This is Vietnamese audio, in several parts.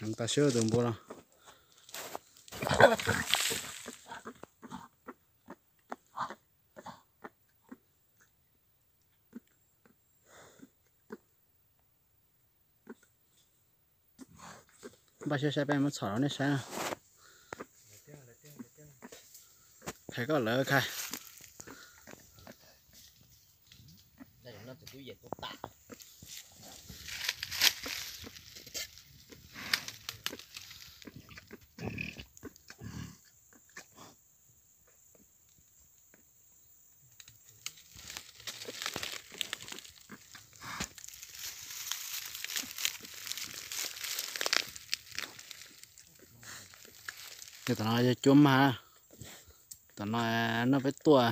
hàng ta sơ từng bữa nào. Ba sơ sai bên mất sỏ nó sao thấy có lỡ khai đây là nó từ túi dệt của tạ thì tao nói chôm mà tao nói nó phải tua.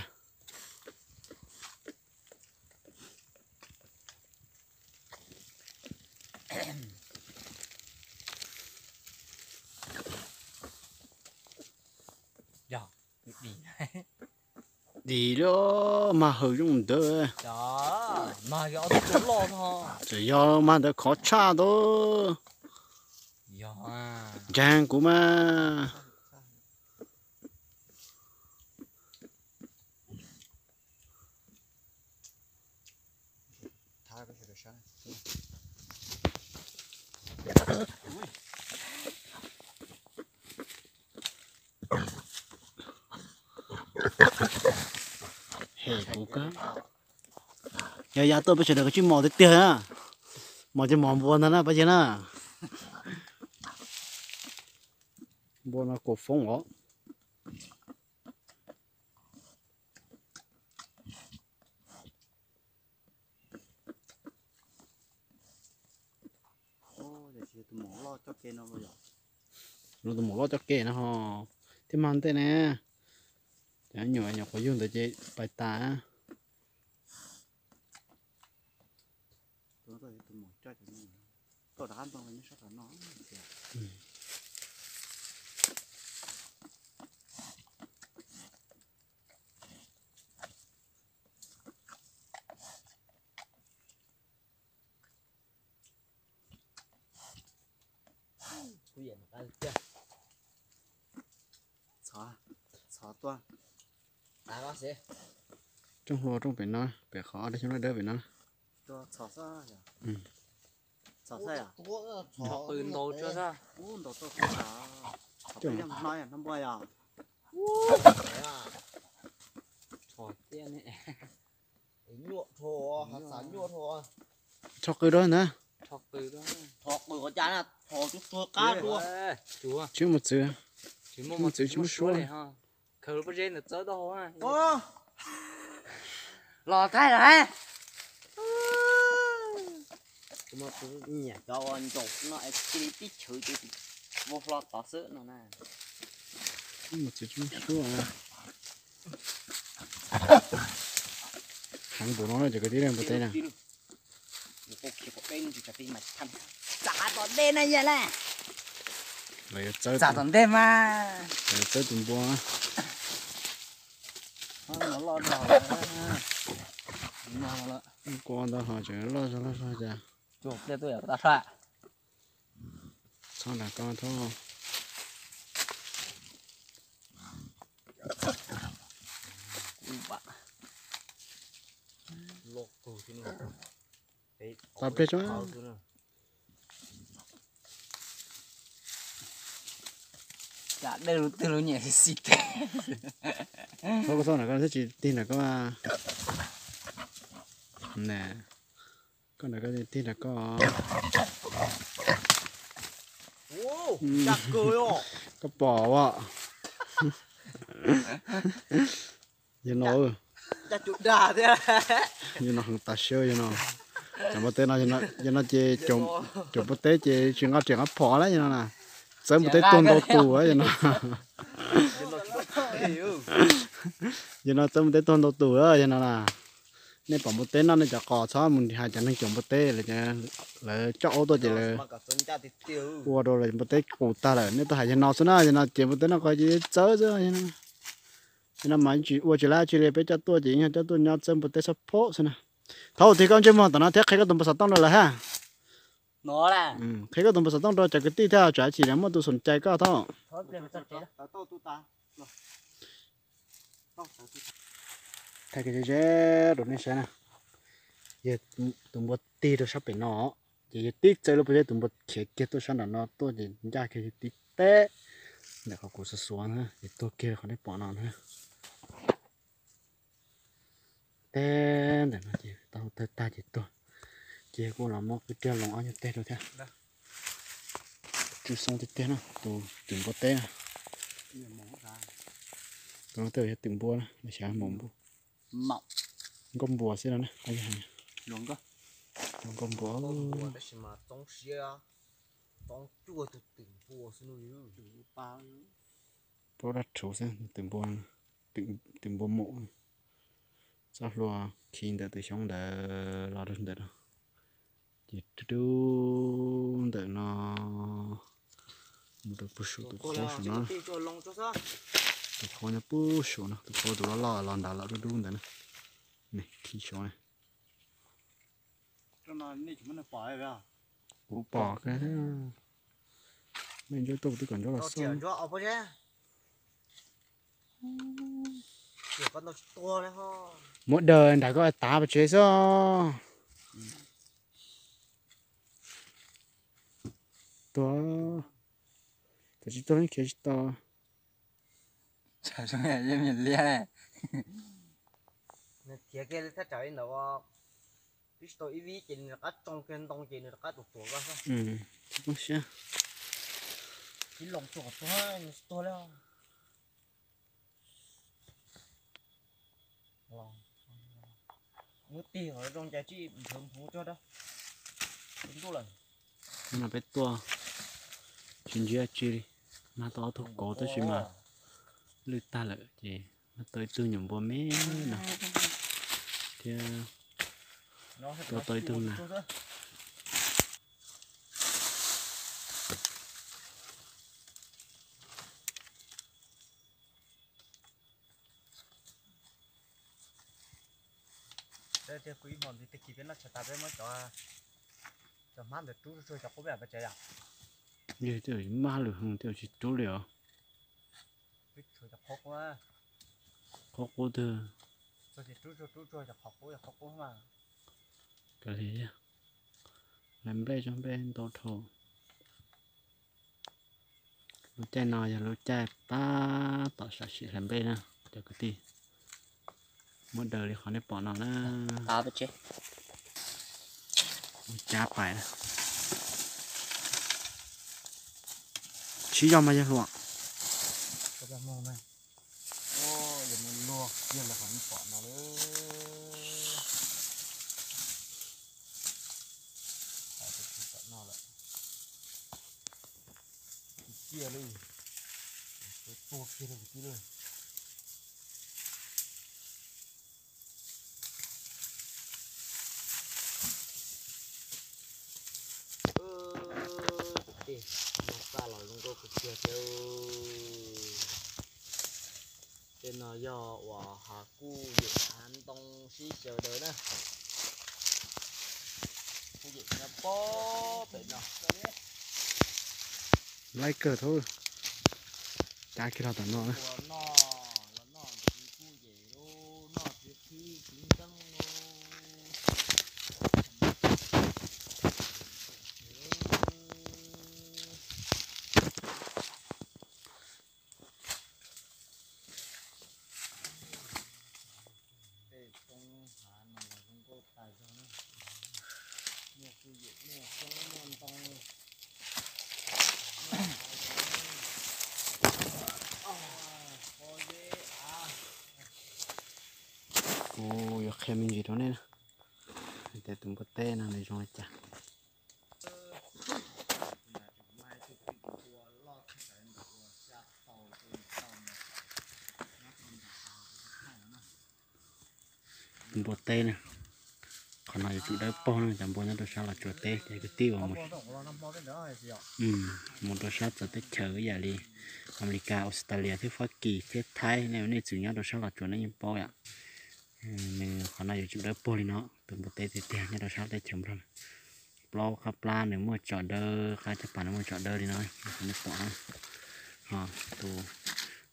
Đi đó mà hư trong đỡ đó mà cái ô tô lo thôi. Chỉ do mà được khó cha đó. Dạ à. Trang của mà hệ của cá giờ giờ tôi bây giờ được cái mò tới tiền á mò cho mò buồn đó bây giờ nè buồn là cổ phong ó ô để chị tụi mỏ lo cho kia nó bây giờ nó tụi mò lo cho kệ nó ho thế mà thế nè chả nhỏ nhỏ có dùng tới chị bài tá tôi tôi tụi mỏ cho cho nó đã bằng nó sao nó Cú vậy mà ta chưa? Xóa xóa toa. à bác sĩ trong hồ trong biển nó bể khó để chúng nó đỡ biển nó ừ. Chào xe à? Chào ờ, ừ, bừng đồ chưa ra? Uống đồ cho không à? Chào bây giờ nói à, năm bơi à? Chào tiên ấy. Nhuộm thô, à? hạt sá à? nhuộm thô à? Chào cười đó nữa, Chào cười đó. Chào cười có chán à? Thò chút thua cá luôn. Chúa Chúa một chữ. Chúa một chữ, chúa Khờ bây giờ nó chớ đâu ha ô Lò thay rồi. Mà cứ nhẹ cho anh chụp nó ai đi tí chửi tí vô lo tỏ sữa nó nè. Một chữ một số à. Hàng bộ nó là chỉ cái tí này một tay nè một thằng giả tỏ đen này vậy nè Giả đêm mà. chơi tụm bùa nó lo đỏ nó lo con đó họ lo cho Chụp để tôi ở ta xoạ xong là con thôi. Lột tập đi cho Bao nào. Giả đều từ lúc nhẹ thì xịt. Không có sao là con sẽ chỉ tin là có à nè con là có gì tin là có. Ô, chặt cười ô có bò vợ như nó. Chặt chuột đà thế à. Như nó hàng ta sơ như nó. Chẳng có tên nào như nó như nó chơi trồng trồng bút tế chơi chuyện ngắt chuyện ngắt phỏ đấy như nó nè sớm bút tế tuôn đầu tù ấy nó như nó sớm bút tế tuôn đầu tù ấy như nó nè nên bảo bút tế nó nên chả cò xóa mình hai chẳng nên trồng bút tế là chả là cho ô tô chỉ là qua đồ là bút tế cụ ta là nên tôi hai chẳng nó xuống nó như nó chỉ bút tế nó coi chỉ chớ chứ như nó như nó mà chỉ qua chỉ là chỉ là bé cho tôi chỉ cho tôi nhau sớm bút tế support xem nè thôi thì con chơi mà tao nói thế khi có tụi mình sao tao rồi là ha nó là. Đồng bộ sản xuất rồi chỉ cái tí theo trả à, chỉ là một tu sủng chạy có thôi. Thay cái chế đồ này sẽ nè giờ đồng bộ tí đồ sắp bị nó giờ tí chơi lúc bây giờ đồng bộ kia kia tôi sang là nó tôi giờ ra cái tí té. Để học cuộc sống ha. Giờ tôi kia không để bỏ nó ha té để nó chỉ tao tới ta chỉ tôi chỉ cũng là một cái treo lòng áo như té rồi thế chú xong thì té nó tụi tụi mình té nè tụi nó tới tìm bùa nè để sáng mồm bùa mộng. Con bùa xí đó nè ai hàng luôn cơ con bùa bùa đó là mà trong xe. Trong chua tụt tỉnh bùa xin nuôi ba bùa đặt chủ xem tìm bùa tìm tìm bùa mộ. Sao lo khi đợi từ xong đợi lo được đó chỉ chú đợi nó một số tụi cô khó số nó cho cho tụi khó nhá bút số nó tụi khó tụi nó lo lo đào lo đúng đúng đợi nó này khi số này cho nó này chúng nó bỏ ra Ủa bỏ cái thế mình cho tôi tôi còn rất là chỉ cho ở bên đấy đấy mỗi đời đã có tá và chế sao to tôi chỉ tôi cái to trời xuống này em nhìn lia này thiệt cái thế trời nó biết tôi ý vị chỉ là cái trong cái đông chỉ là cái tụt tụt thôi ừ không sao chỉ lồng tụt thôi to đấy lòng muốn tiền ở trong trị bình thường phú cho đâu đúng tôi lần mà bé to chuyện gì chứ đi mà to thuộc cổ tôi chỉ mà. Lư ta lợi gì? Mà tôi tư nhầm bố mẹ nào thì Tôi tới chua thôi. đây thì quý bọn thì chỉ biết là sẽ tập với mới cho cho mát được chú rồi cho có vẻ phải chạy à như tôi mà lử hưng tôi chỉ chú liệu khó cô tư cái gì á làm bé cho bé to thô lúc chạy nào giờ lúc chạy ta tỏ sợ sự làm bé nè cho cái gì một đời thì khó để bỏ nó nè à vậy chứ chá phải nè chỉ cho mà giờ luôn có ra mong này ô giờ mình luộc kia là hắn bỏ nó chỉ cho mày thì sợ kia cái tua kia đây xa là luôn có cái kia theo tên là do và hà cu dự án tông xí chờ đợi nè cu dự nhà bó phải nào lấy cờ thôi chả khi nào tận nó nữa của nó là nó chỉ cu dự đô nó chỉ khi chính chân đô để không hà nó là không có tài cho nó mua cu dự mua không mua tông Ôi, dễ à cô yêu khem mình gì đó nè để tụm bớt tên nào này nó chả tụm bớt tên nè còn này tụi đấy bỏ nè chẳng bao nhiêu đồ sao là chuột tê cái cái tiêu một ừ một tôi sao cho tê chờ cái gì đi America, Australia thế Hoa Kỳ thế Thái nếu này chủ nhau tôi sao là chuột nó như po ạ mình còn này tụi đỡ po nó. Từ một tay thì tiền như đó sao tê chấm rồi. Lo khá pla nếu mà chọn đơ khá chấp bản nếu mà chọn đơ đi nói, không biết bỏ họ tụ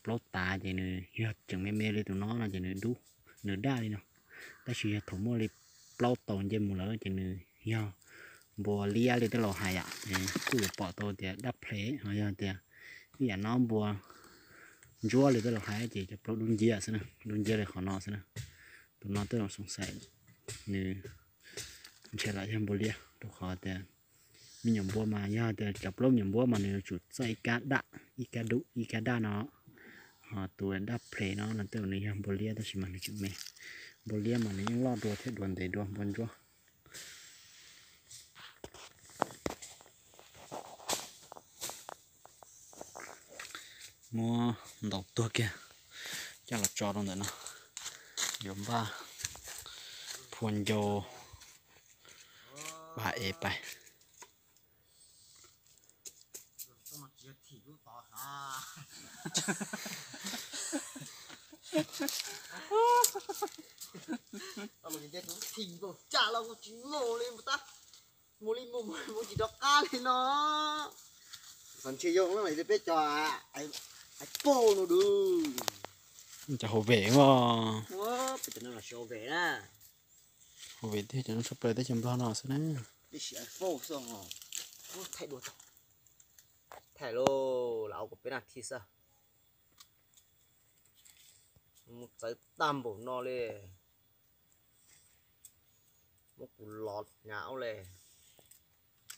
lo tà thì nữa giờ chẳng mê mê đi, tụi nó là chỉ nữa đu nữa đa đi nó ta chỉ thủ mua đi lo tồn trên một lỡ chỉ nữa giờ bùa lia đi tới lò hài ạ. Thì cứ bỏ tôi thì đắp thế họ giờ thì bây giờ nó bùa chúa đi tới lò hài chỉ cho lo đun dìa xem nào. Đun dìa để khó nó xem nào tụi nó tới lò sống sạch nữa chơi lại thêm bùa lia đồ khó à. mình nhầm bùa mà giờ thì chập lông nhầm bùa mà nếu chuột say cá đạ y cá đụ y cá đa nó. Họ tụi đắp play nó là tới này nhầm bùa lia chỉ mà nó chụp mẹ. Bùa lia mà nó lo đồ thế đuồn để đuồn bùn chúa mua đầu tua kia. Cho là cho trong đấy nó. ยมว่าพวนโยบาเอไปเราไม่ได้ทุกทิ้งก็จ้าเราก็จิ้งโมเลยมั้งตาโมลิโมโมโมจิดอกกาเลยเนาะสันเชียงแล้วไหนจะไปจ่อไอ้ไอ้โป้หนูดู chả chả hồ vệ mà. Bây giờ nó là show về nè hồ vệ thì cho nó sắp tới chấm lo nó sẽ nè đi xịt phô xong rồi Ô, thay thật. Thay lô lão của bên nào thì sao? Một trái tam bổ no lên một củ lọt nhão lên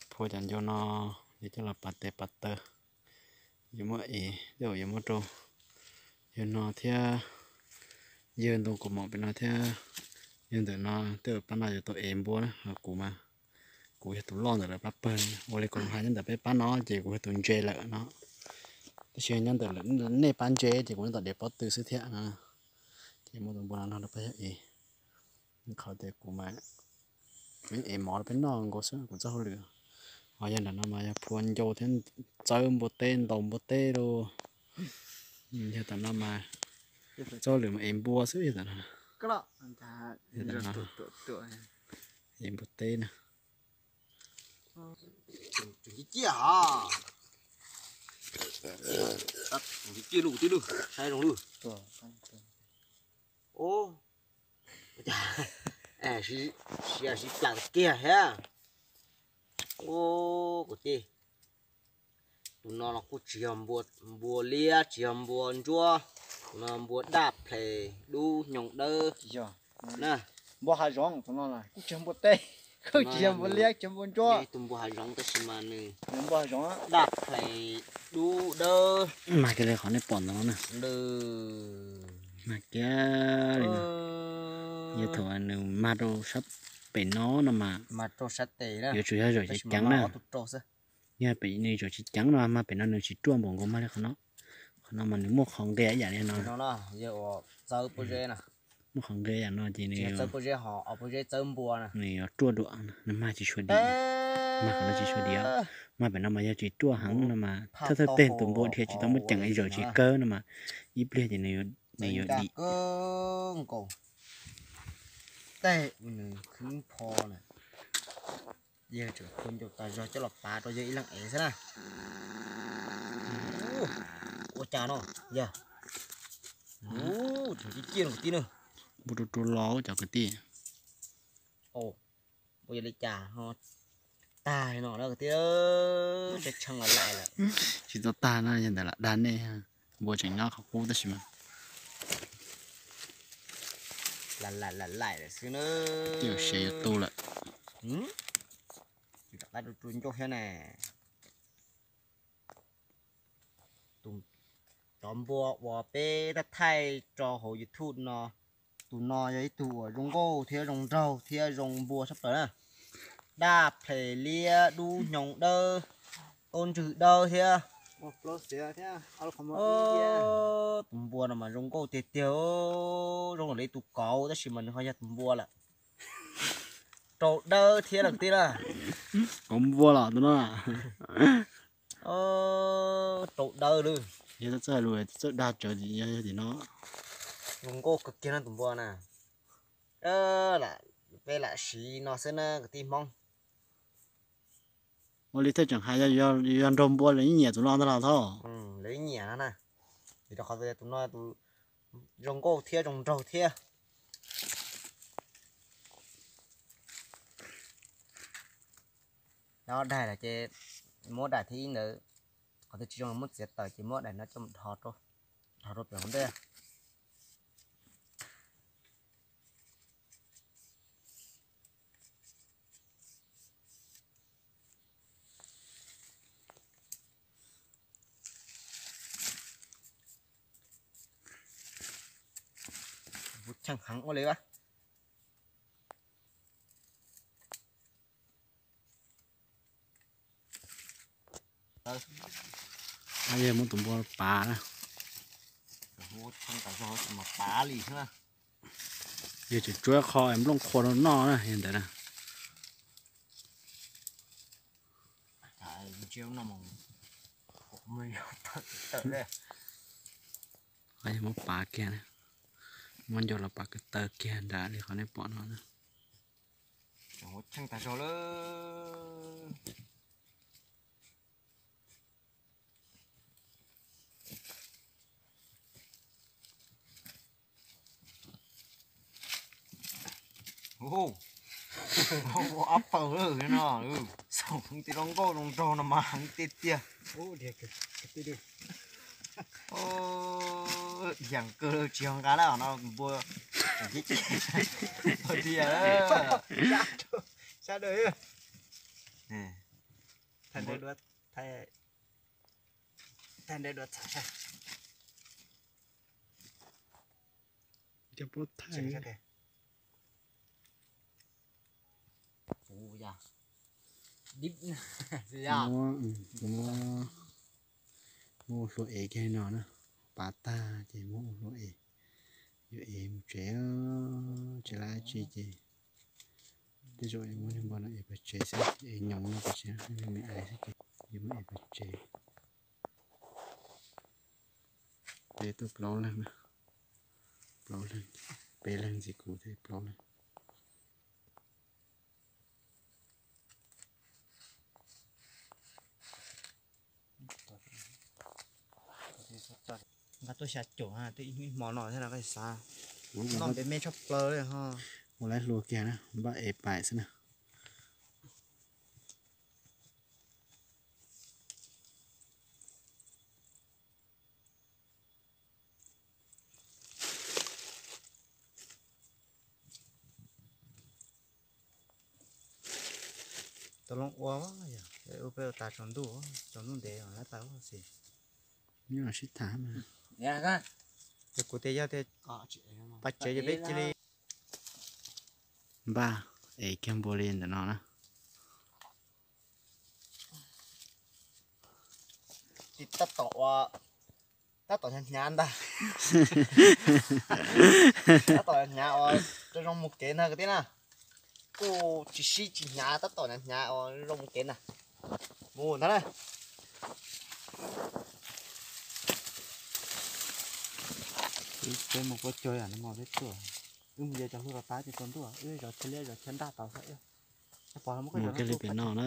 phô chẳng cho nó để cho là bát tê bát tơ giống mà ế đều giống mà trâu giờ nó theo giờ đồng của mọi bên nó theo nhưng từ nó bắt ban đầu tôi em bố đó, là cụ mà, cụ thì tôi lo rồi là bắt bên. Ô lê còn hai nhân từ bên bán nó chỉ cụ tôi chơi lợ nó chơi nhân từ lẫn lẫn này bán chơi chỉ cụ tôi để bắt từ sự thiện à thì một đồng bố nó được bây giờ gì khó để cụ mà. Bên em mỏ bên nó có sự cũng rất lừa họ dân là nó mà dạ, phun vô thêm chơi một tên đồng một tên rồi như tao nó mà cho lửa mà em bua xíu vậy tao cái đó anh ta là giờ nó- em một tên nè chuẩn chuẩn chia hả chuẩn chia đủ tí đủ sai đủ tụi ô à chỉ chỉ chỉ làm kia ha ô ti tụi nó là cô chiếm bùa bùa lia chiếm bùa chua nó bùa đạp play đu nhộng đơ. Giờ nè. Bỏ hai rong tụi nó là cũng chấm bột tê. Không Nó chấm là bột vừa- liếc chấm bột chua tụi bùa hai rong tới xem mà nè nhưng bỏ rong á. Đạp play đu đơ. Mà cái này khó này bỏng nó nè. Đơ. Mà cái này nè. Như thằng anh mà đồ sắp bị nó nè mà. Mà trâu sắt tê nè giờ chủ yếu rồi chỉ trắng mà nè nó nha bị này rồi chỉ trắng mà mà bị nó nữa chỉ truông bỏng của mà nó nó mà nếu một không đẻ vậy nó nó là giờ giờ bữa giờ nè. Một không đẻ vậy nó chỉ giờ này giờ bữa giờ họ ở bữa giờ chấm bùa nè. này chua đũa nó mà chỉ chua đi. Mà không nó chỉ chua đi mà phải nó mà giờ chỉ chua hẳn nó mà thơ thơ tên tụm bộ thì chỉ tao mới chẳng ấy rồi chỉ cơ nó mà. Ít bia thì này này rồi đi cơn cổ tệ này khứng phò này giờ trở con cho ta cho cho lọc phá cho dây lặng ấy nào. Ô chà nó giờ. Ô thằng cái chiên một tí nữa. Bút tu ló cho cái tí. Ồ bây giờ đi chà họ tài nó đó cái tí ơ chắc chăng là lại là chỉ tao ta nó hiện tại là đàn này ha. Bộ chỉnh nó không cố tới mà. Là là là lại để xưa nữa. Tiểu xe tu lại đặt được truyền cho thế này tụm tóm bùa bùa bê ta thay cho hồ youtube nó. Tụ nó ấy tụ ở rong gô thia rong rau thia rong bùa sắp tới nè. Đa play lia đu nhộng đơ ôn chữ đơ thế ờ tụm bùa nào mà rong gô tiệt tiêu rong đây tụ cáu ta chỉ mình hơi tụm bùa là trâu đơ thia được tí là cũng là tụi nó à? Ờ trâu đơ đi giờ nó chơi rồi chơi đa chơi gì giờ thì nó. Rong gô cực kỳ là tụm bùa nè. Ờ là về lại xí nó sẽ nè cái tim mong. Ô lý thế chẳng hay do do do rồng bùa lấy nhẹ tụi nó đó là thôi ừ lấy nhẹ nè. Thì đó sẽ tụi nó tụi rồng cô thia rồng trâu thia đó đây là chế mỗi đại thi nữa. Còn tôi chỉ trong một giật tờ chỉ mỗi đại nó trong thọ thôi. Thọ rồi không đây à? chẳng hẳn có lấy á ai em muốn tụi bò bà nè vút cả rồi mà phá lì nữa giờ chỉ chúa kho em lông kho nó no nè hiện tại nè. Tại chiếu nó mong mình ai muốn bà kia nè. Muốn cho là bà cái tờ kia đã để khỏi nên bỏ nó nè. Ủa, chẳng ta rồi lơ Ô Ô, áp phở lơ cái nó ừ Sống thì đông cô đông trò nó mà hắn tiết tia Ô, đẹp kìa, cái đi. Ô Chẳng cơ chiều cá nào nó Thôi thì à Sao đời Nè Thành đây đuốt, thay... Thành đây đuốt, thay... cho bút thay ra kìa. Ủa mua mua mua số e cái nó nữa bà ta chỉ mua số e. Giờ em trẻ trẻ lại chị chị thế rồi em muốn em bảo là em phải trẻ sẽ em nhộng nó phải trẻ nên mẹ ai sẽ chị giờ mà ế bà trẻ để tôi plau lên nè plau lên bê lên gì cụ thể plau lên Và tôi sẽ chỗ ha Tự nhiên món nọ thế là cái xa Nó nó bị mê chọc lơ đấy ha một lát lùa kia nè bà ế bài xem nè Tôi lòng quá quá Để ưu bêu ta tròn đủ Tròn đủ để ở lá táo gì nhưng mà shit thả mà. Dạ, con. Để cụ tế giao mà. Bạch chế cho biết chứ đi. ba ế kem bò lên để nó nè. Thì tất tỏ Tất tỏ nhàn nhàn ta. Tất tỏ nhàn nhàn Tôi rong một kế nè cái thế nè. Cô chỉ xí chỉ nhàn tất tỏ nhàn nhàn Rong một kế nè. Mù nó này Cái một cái chơi à, nó mò cái cửa. Bây giờ cho hư vào tá cho con tua. Ừ, rồi chơi rồi chân. Nó bỏ nó một cái nó nó